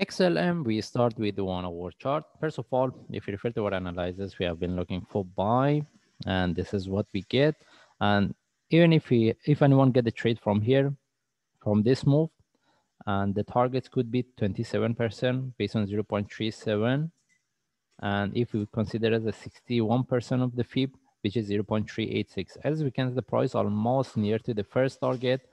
XLM, we start with the one hour chart. First of all, if you refer to our analysis, we have been looking for buy, and this is what we get. And even if we, if anyone get the trade from here, from this move, and the targets could be 27% based on 0.37. And if we consider as a 61% of the FIB, which is 0.386, as we can see the price almost near to the first target,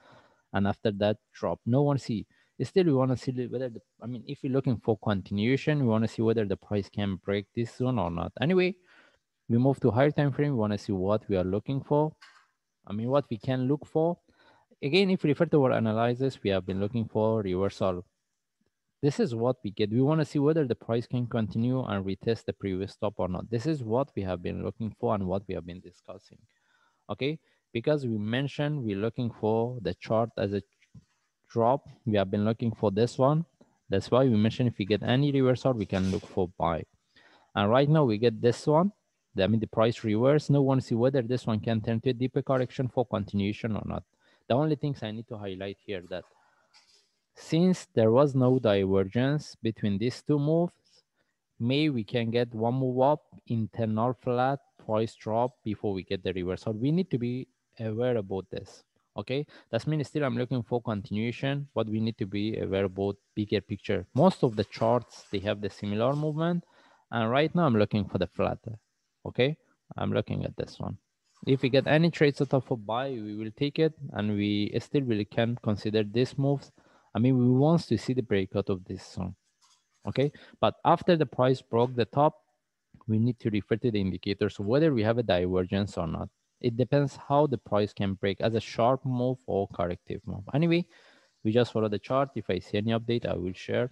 and after that drop. No one see still we want to see whether the, i mean if you're looking for continuation we want to see whether the price can break this zone or not. Anyway we move to higher time frame. We want to see what we are looking for. I mean what we can look for. Again if we refer to our analysis we have been looking for reversal. This is what we get. We want to see whether the price can continue and retest the previous stop or not. This is what we have been looking for and what we have been discussing. Okay? Because we mentioned we're looking for the chart as a drop, we have been looking for this one. That's why we mentioned if we get any reversal, we can look for buy. And right now we get this one. I mean the price reverse. No one see whether this one can turn to a deeper correction for continuation or not. The only things I need to highlight here that since there was no divergence between these two moves, maybe we can get one move up, internal flat, price drop before we get the reversal. We need to be aware about this okay? That's mean still i'm looking for continuation but we need to be aware about bigger picture. Most of the charts they have the similar movement and right now i'm looking for the flat okay? I'm looking at this one. If we get any trades out of a buy we will take it and we still really can consider this moves. I mean we want to see the breakout of this zone okay? But after the price broke the top we need to refer to the indicators whether we have a divergence or not it depends how the price can break as a sharp move or corrective move. Anyway, we just follow the chart. If I see any update, I will share.